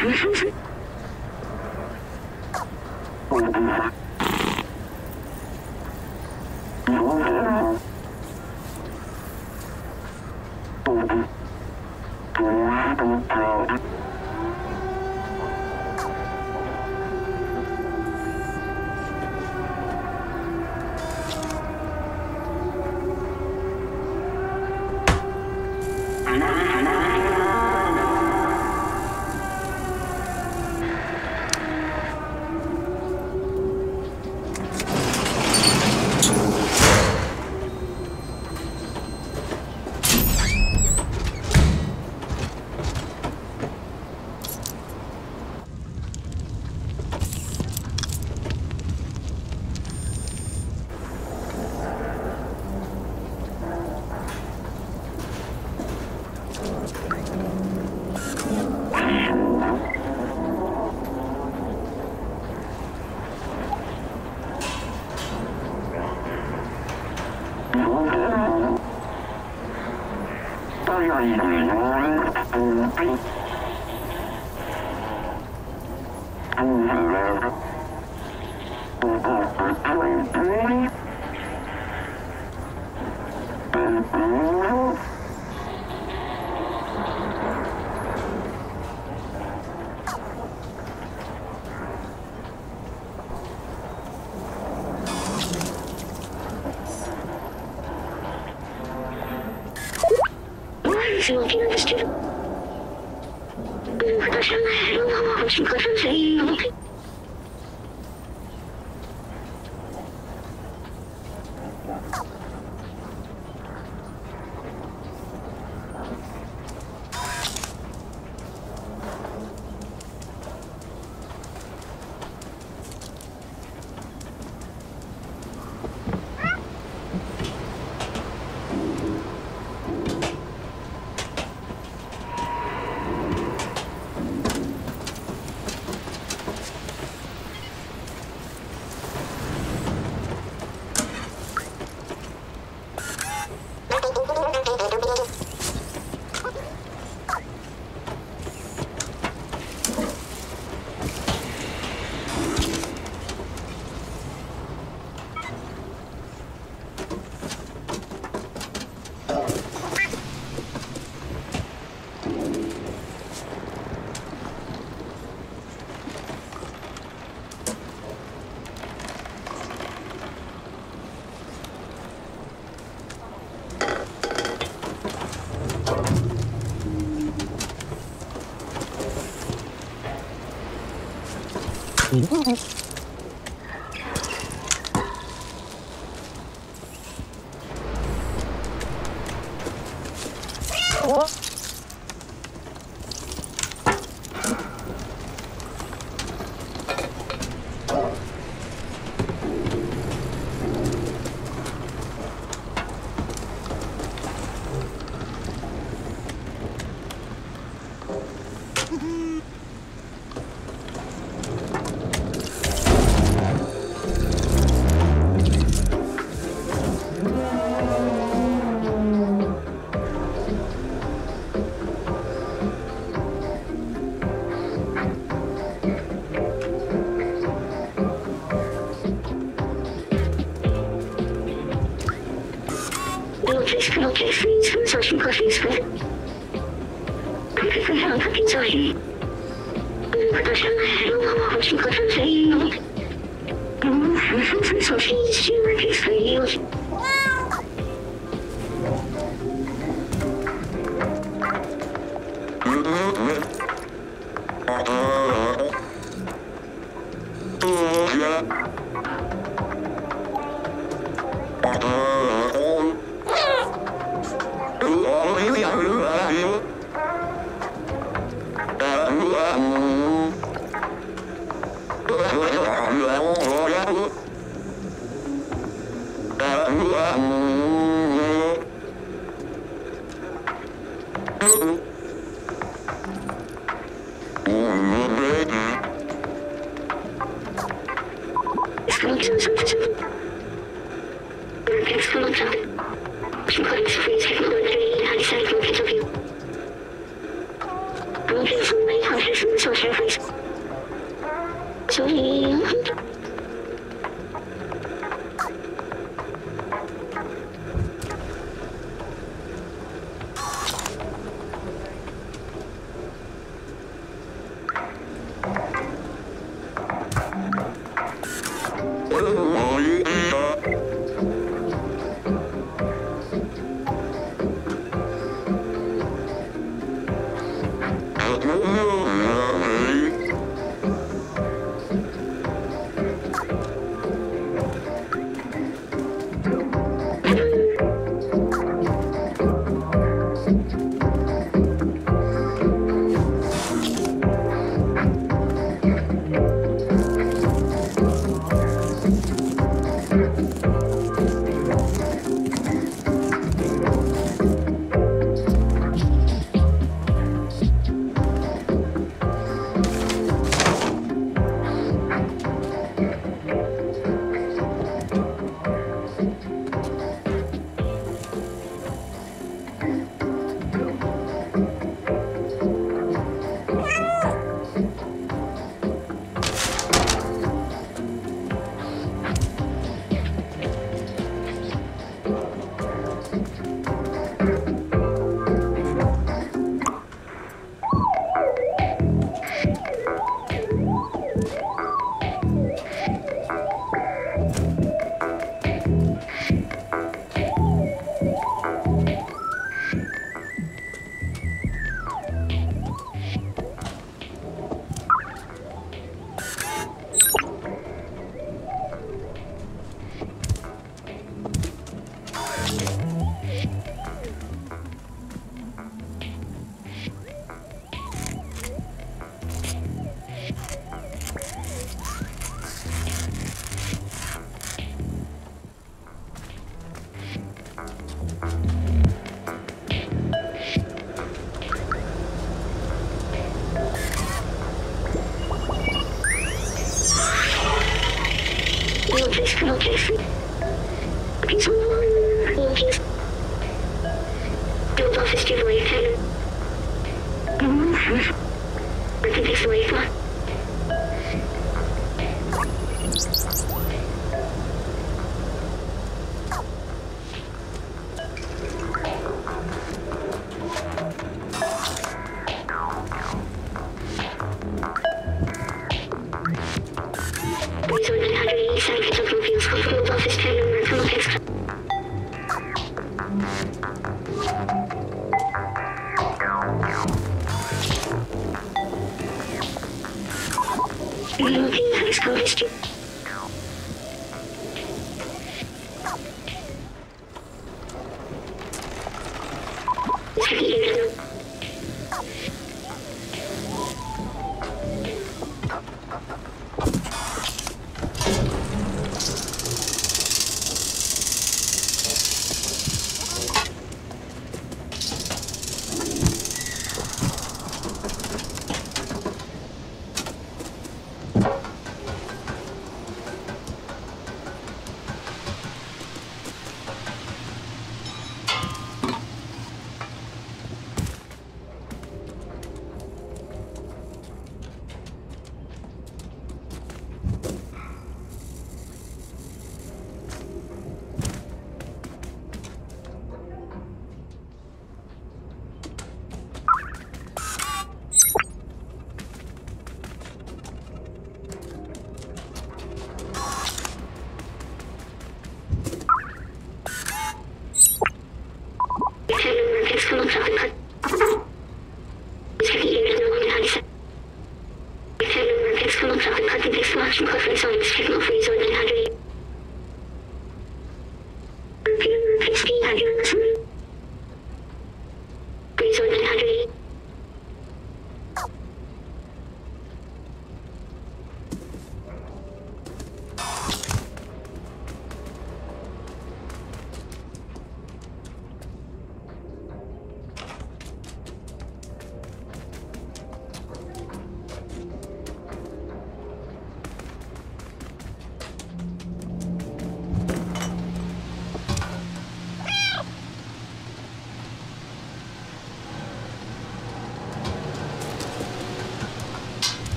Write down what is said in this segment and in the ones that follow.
Sí. よりも、より、嗯嗯嗯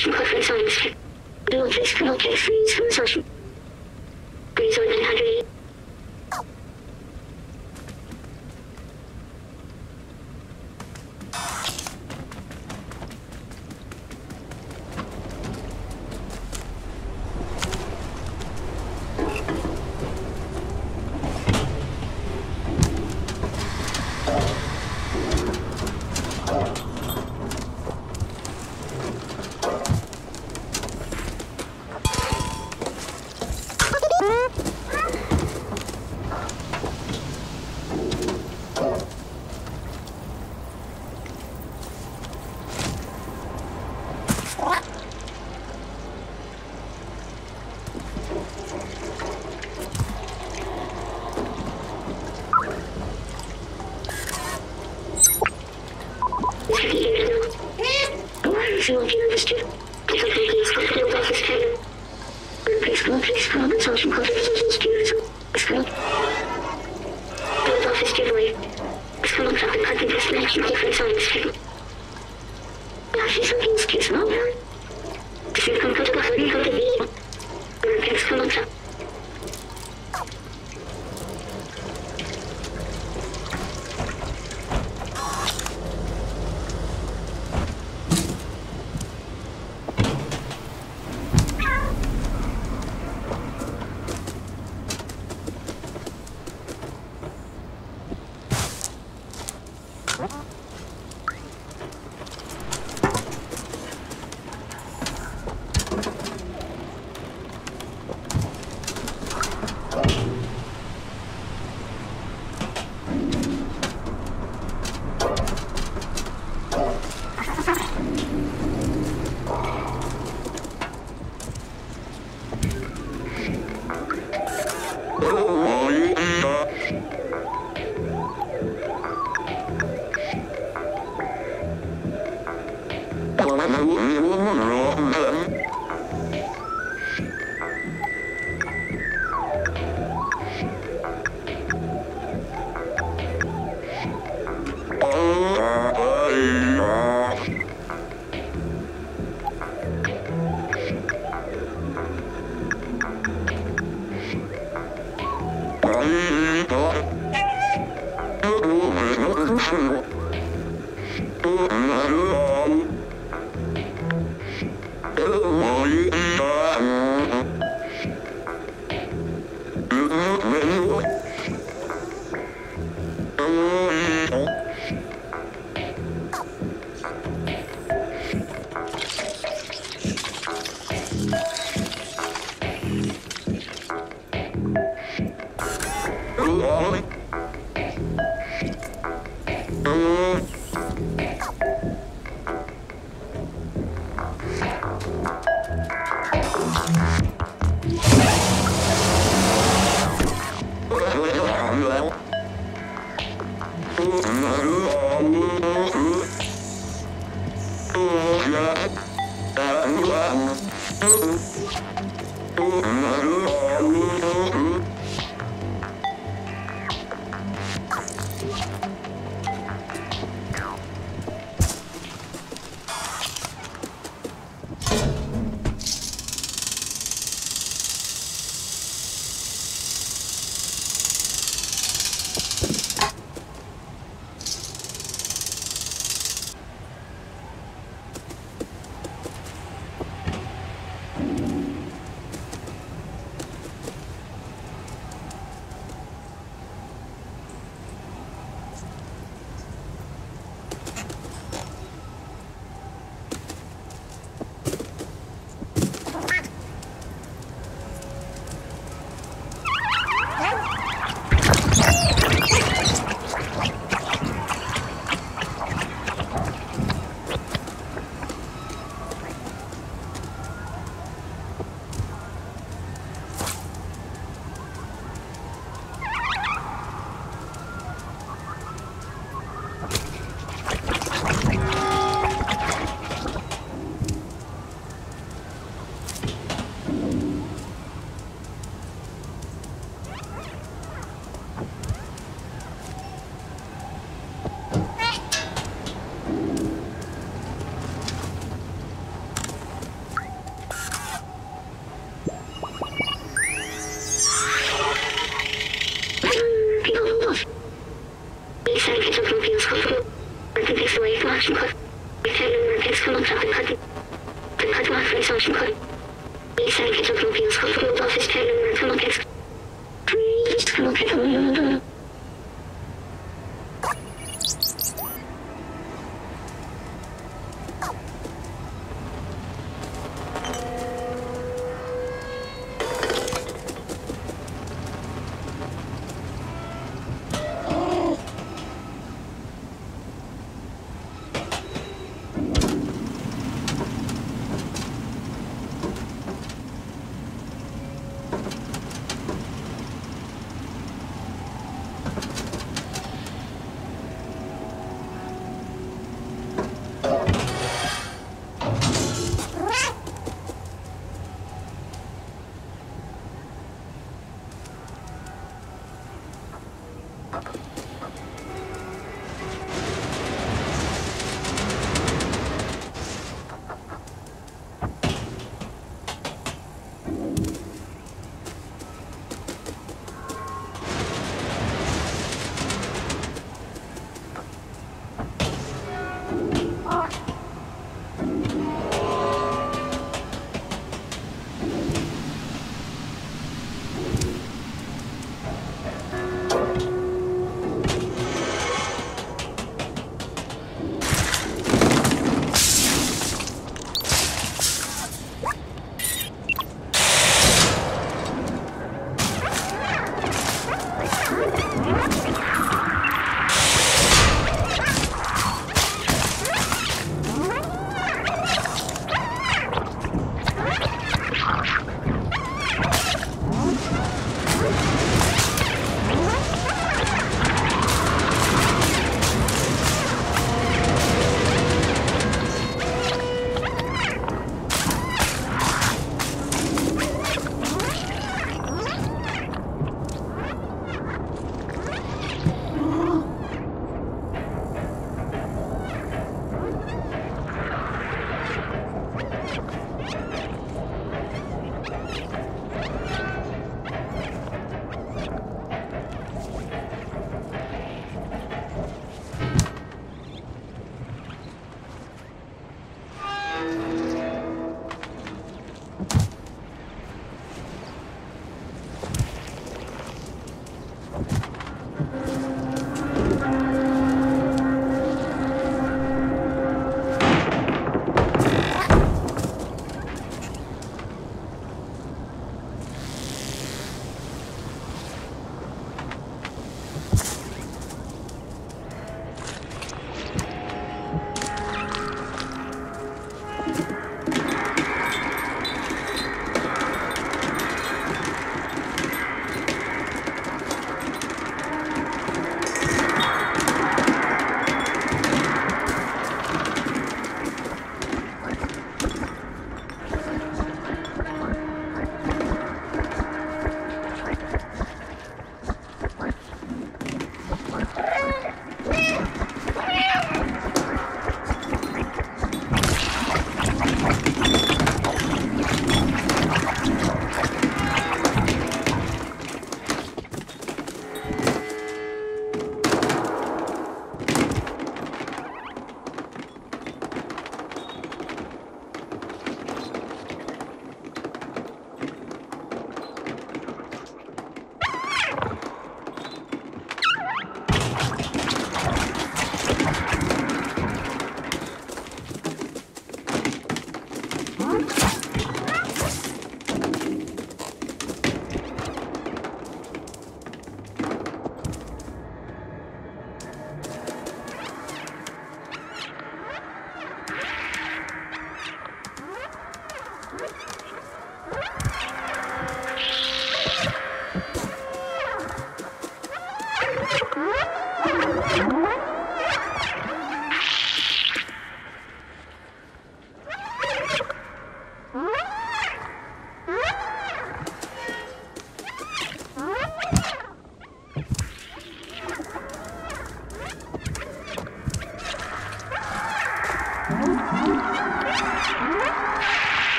分你发生的事，都是你的亲身所受。children up.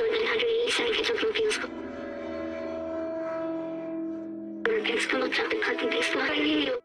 also 187 gonna refuse. Work and stomach trap and